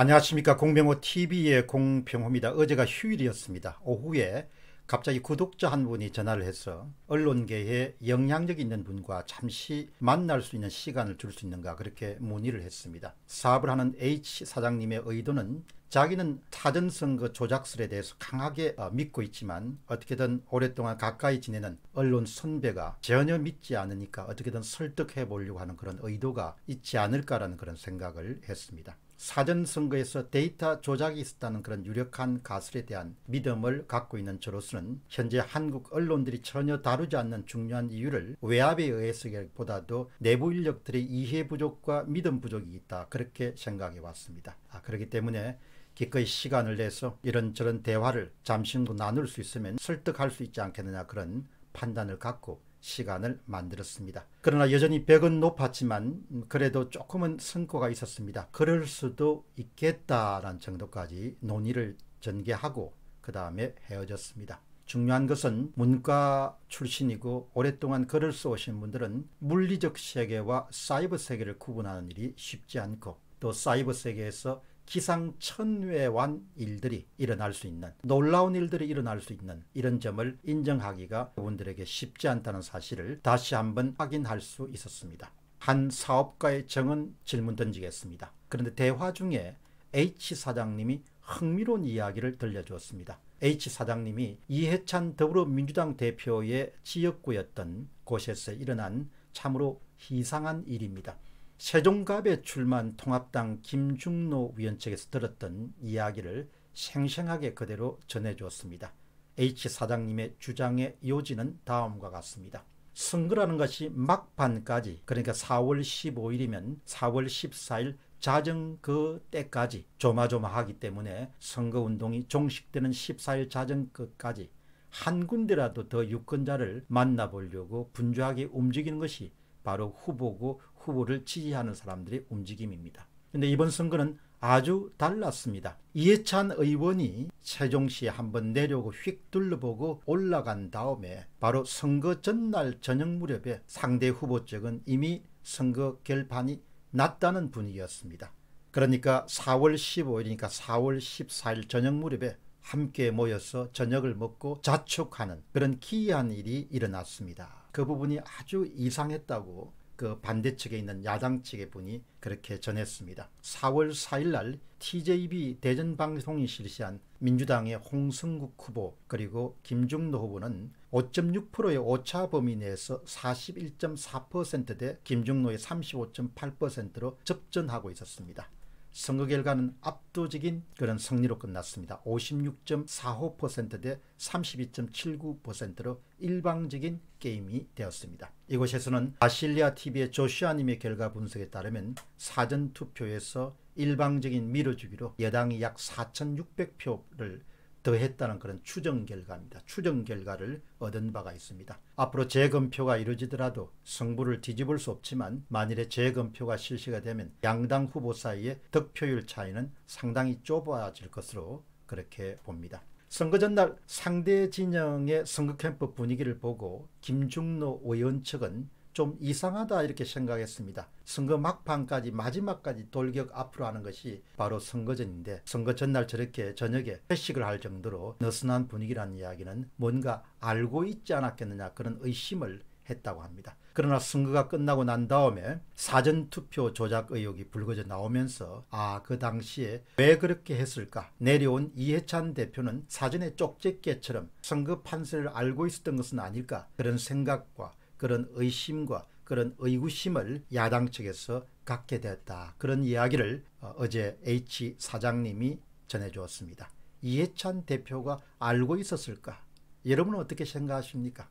안녕하십니까 공병호 TV의 공병호입니다. 어제가 휴일이었습니다. 오후에 갑자기 구독자 한 분이 전화를 해서 언론계에 영향력 있는 분과 잠시 만날 수 있는 시간을 줄 수 있는가 그렇게 문의를 했습니다. 사업을 하는 H 사장님의 의도는 자기는 사전선거 조작설에 대해서 강하게 어, 믿고 있지만 어떻게든 오랫동안 가까이 지내는 언론 선배가 전혀 믿지 않으니까 어떻게든 설득해 보려고 하는 그런 의도가 있지 않을까라는 그런 생각을 했습니다. 사전선거에서 데이터 조작이 있었다는 그런 유력한 가설에 대한 믿음을 갖고 있는 저로서는 현재 한국 언론들이 전혀 다루지 않는 중요한 이유를 외압에 의해서보다도 내부 인력들의 이해 부족과 믿음 부족이 있다 그렇게 생각해 왔습니다. 아, 그렇기 때문에 기꺼이 시간을 내서 이런저런 대화를 잠시 정도 나눌 수 있으면 설득할 수 있지 않겠느냐 그런 판단을 갖고 시간을 만들었습니다. 그러나 여전히 벽은 높았지만 그래도 조금은 성과가 있었습니다. 그럴 수도 있겠다라는 정도까지 논의를 전개하고 그 다음에 헤어졌습니다. 중요한 것은 문과 출신이고 오랫동안 글을 써오신 분들은 물리적 세계와 사이버 세계를 구분하는 일이 쉽지 않고 또 사이버 세계에서 기상천외한 일들이 일어날 수 있는 놀라운 일들이 일어날 수 있는 이런 점을 인정하기가 그분들에게 쉽지 않다는 사실을 다시 한번 확인할 수 있었습니다. 한 사업가의 정은 질문 던지겠습니다. 그런데 대화 중에 H 사장님이 흥미로운 이야기를 들려주었습니다. H 사장님이 이해찬 더불어민주당 대표의 지역구였던 곳에서 일어난 참으로 희상한 일입니다. 세종갑에 출마한 통합당 김중노 위원 측에서 들었던 이야기를 생생하게 그대로 전해주었습니다. H 사장님의 주장의 요지는 다음과 같습니다. 선거라는 것이 막판까지 그러니까 4월 15일이면 4월 14일 자정 그 때까지 조마조마하기 때문에 선거운동이 종식되는 14일 자정 끝까지 한 군데라도 더 유권자를 만나보려고 분주하게 움직이는 것이 바로 후보고 후보를 지지하는 사람들의 움직임입니다. 근데 이번 선거는 아주 달랐습니다. 이해찬 의원이 세종시에 한번 내려오고 휙 둘러보고 올라간 다음에 바로 선거 전날 저녁 무렵에 상대 후보 쪽은 이미 선거 결판이 났다는 분위기였습니다. 그러니까 4월 15일이니까 4월 14일 저녁 무렵에 함께 모여서 저녁을 먹고 자축하는 그런 기이한 일이 일어났습니다. 그 부분이 아주 이상했다고 그 반대측에 있는 야당 측의 분이 그렇게 전했습니다. 4월 4일 날 TJB 대전방송이 실시한 민주당의 홍승국 후보 그리고 김중노 후보는 5.6%의 오차 범위 내에서 41.4%대 김중노의 35.8%로 접전하고 있었습니다. 선거 결과는 압도적인 그런 승리로 끝났습니다. 56.45%대 32.79%로 일방적인 게임이 되었습니다. 이곳에서는 아실리아 TV의 조슈아님의 결과 분석에 따르면 사전투표에서 일방적인 밀어주기로 여당이 약 4,600표를 더했다는 그런 추정 결과입니다. 추정 결과를 얻은 바가 있습니다. 앞으로 재검표가 이루어지더라도 승부를 뒤집을 수 없지만 만일에 재검표가 실시가 되면 양당 후보 사이의 득표율 차이는 상당히 좁아질 것으로 그렇게 봅니다. 선거 전날 상대 진영의 선거 캠프 분위기를 보고 김중노 의원 측은 좀 이상하다 이렇게 생각했습니다. 선거 막판까지 마지막까지 돌격 앞으로 하는 것이 바로 선거전인데 선거 전날 저렇게 저녁에 회식을 할 정도로 느슨한 분위기라는 이야기는 뭔가 알고 있지 않았겠느냐 그런 의심을 했다고 합니다. 그러나 선거가 끝나고 난 다음에 사전투표 조작 의혹이 불거져 나오면서 아 그 당시에 왜 그렇게 했을까 내려온 이해찬 대표는 사전에 쪽집게처럼 선거 판세를 알고 있었던 것은 아닐까 그런 생각과 그런 의심과 그런 의구심을 야당 측에서 갖게 됐다. 그런 이야기를 어, 어제 H 사장님이 전해주었습니다. 이해찬 대표가 알고 있었을까? 여러분은 어떻게 생각하십니까?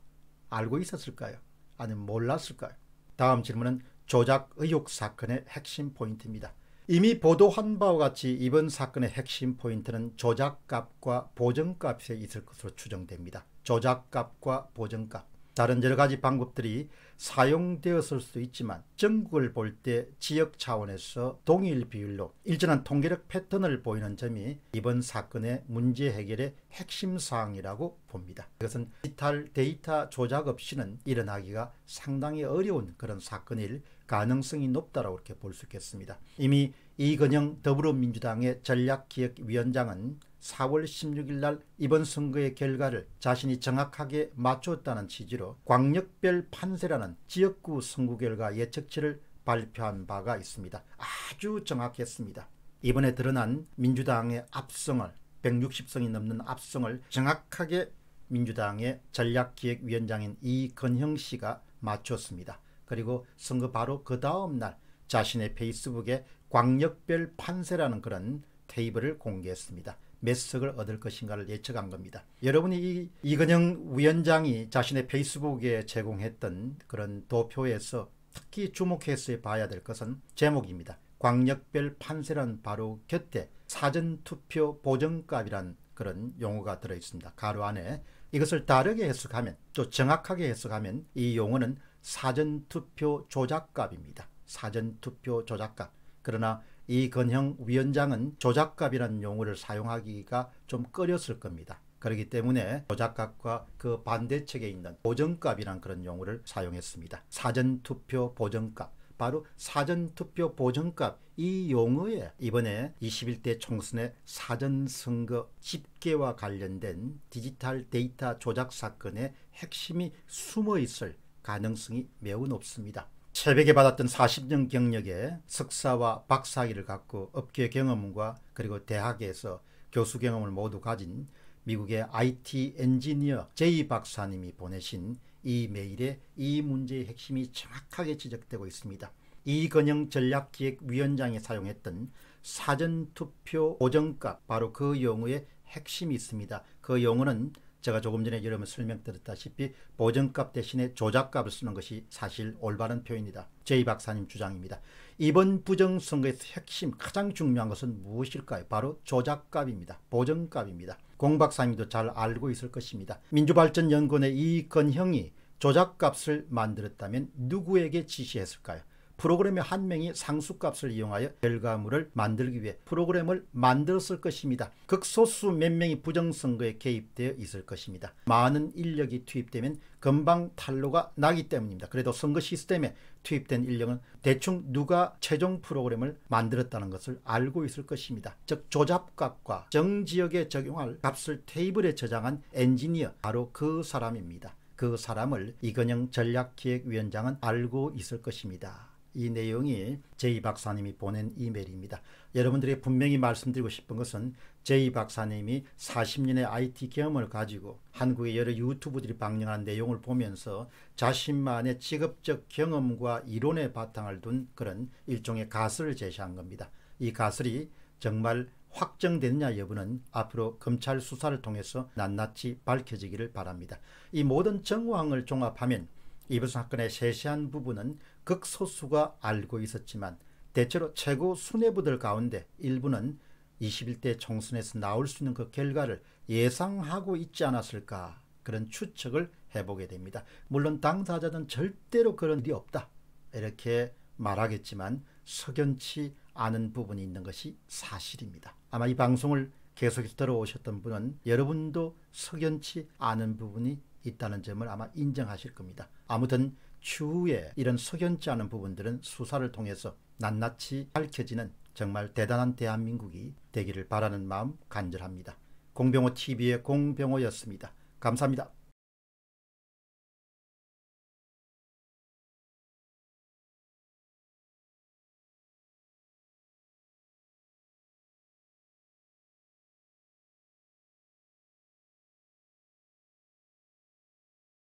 알고 있었을까요? 아니면 몰랐을까요? 다음 질문은 조작 의혹 사건의 핵심 포인트입니다. 이미 보도한 바와 같이 이번 사건의 핵심 포인트는 조작값과 보정값에 있을 것으로 추정됩니다. 조작값과 보정값. 다른 여러 가지 방법들이 사용되었을 수도 있지만 전국을 볼 때 지역 차원에서 동일 비율로 일정한 통계적 패턴을 보이는 점이 이번 사건의 문제 해결의 핵심 사항이라고 봅니다. 이것은 디지털 데이터 조작 없이는 일어나기가 상당히 어려운 그런 사건일 가능성이 높다고 이렇게 볼 수 있겠습니다. 이미 이건영 더불어민주당의 전략기획위원장은 4월 16일 날 이번 선거의 결과를 자신이 정확하게 맞췄다는 취지로 광역별 판세라는 지역구 선거 결과 예측치를 발표한 바가 있습니다. 아주 정확했습니다. 이번에 드러난 민주당의 압승을 160성이 넘는 압승을 정확하게 민주당의 전략기획위원장인 이건형 씨가 맞췄습니다. 그리고 선거 바로 그 다음 날 자신의 페이스북에 광역별 판세라는 그런 테이블을 공개했습니다. 몇 석을 얻을 것인가를 예측한 겁니다. 여러분이 이, 이건영 위원장이 자신의 페이스북에 제공했던 그런 도표에서 특히 주목해서 봐야 될 것은 제목입니다. 광역별 판세란 바로 곁에 사전투표 보정값이란 그런 용어가 들어있습니다. 가로 안에 이것을 다르게 해석하면 또 정확하게 해석하면 이 용어는 사전투표 조작값입니다. 사전투표 조작값. 그러나 이건형 위원장은 조작값이라는 용어를 사용하기가 좀 꺼렸을 겁니다. 그렇기 때문에 조작값과 그 반대측에 있는 보정값이란 그런 용어를 사용했습니다. 사전투표 보정값. 바로 사전투표 보정값 이 용어에 이번에 21대 총선의 사전선거 집계와 관련된 디지털 데이터 조작 사건의 핵심이 숨어 있을 가능성이 매우 높습니다. 새벽에 받았던 40년 경력의 석사와 박사학위를 갖고 업계 경험과 그리고 대학에서 교수 경험을 모두 가진 미국의 IT 엔지니어 제이 박사님이 보내신 이 메일에 이 문제의 핵심이 정확하게 지적되고 있습니다. 이건영 전략기획위원장이 사용했던 사전투표 보정값 바로 그 용어의 핵심이 있습니다. 그 용어는 제가 조금 전에 여러분 설명드렸다시피 보정값 대신에 조작값을 쓰는 것이 사실 올바른 표현이다. 제이 박사님 주장입니다. 이번 부정선거에서 핵심 가장 중요한 것은 무엇일까요? 바로 조작값입니다. 보정값입니다. 공 박사님도 잘 알고 있을 것입니다. 민주발전연구원의 이건형이 조작값을 만들었다면 누구에게 지시했을까요? 프로그램의 한 명이 상수값을 이용하여 결과물을 만들기 위해 프로그램을 만들었을 것입니다. 극소수 몇 명이 부정선거에 개입되어 있을 것입니다. 많은 인력이 투입되면 금방 탄로가 나기 때문입니다. 그래도 선거 시스템에 투입된 인력은 대충 누가 최종 프로그램을 만들었다는 것을 알고 있을 것입니다. 즉 조잡값과 정지역에 적용할 값을 테이블에 저장한 엔지니어 바로 그 사람입니다. 그 사람을 이건영 전략기획위원장은 알고 있을 것입니다. 이 내용이 제이 박사님이 보낸 이메일입니다. 여러분들이 분명히 말씀드리고 싶은 것은 제이 박사님이 40년의 IT 경험을 가지고 한국의 여러 유튜브들이 방영한 내용을 보면서 자신만의 직업적 경험과 이론의 바탕을 둔 그런 일종의 가설을 제시한 겁니다. 이 가설이 정말 확정되느냐 여부는 앞으로 검찰 수사를 통해서 낱낱이 밝혀지기를 바랍니다. 이 모든 정황을 종합하면 이번 사건의 세세한 부분은 극소수가 알고 있었지만 대체로 최고 수뇌부들 가운데 일부는 21대 총선에서 나올 수 있는 그 결과를 예상하고 있지 않았을까 그런 추측을 해보게 됩니다. 물론 당사자는 절대로 그런 일이 없다 이렇게 말하겠지만 석연치 않은 부분이 있는 것이 사실입니다. 아마 이 방송을 계속해서 들어오셨던 분은 여러분도 석연치 않은 부분이 있다는 점을 아마 인정하실 겁니다. 아무튼 추후에 이런 석연치 않은 부분들은 수사를 통해서 낱낱이 밝혀지는 정말 대단한 대한민국이 되기를 바라는 마음 간절합니다. 공병호 TV의 공병호였습니다. 감사합니다.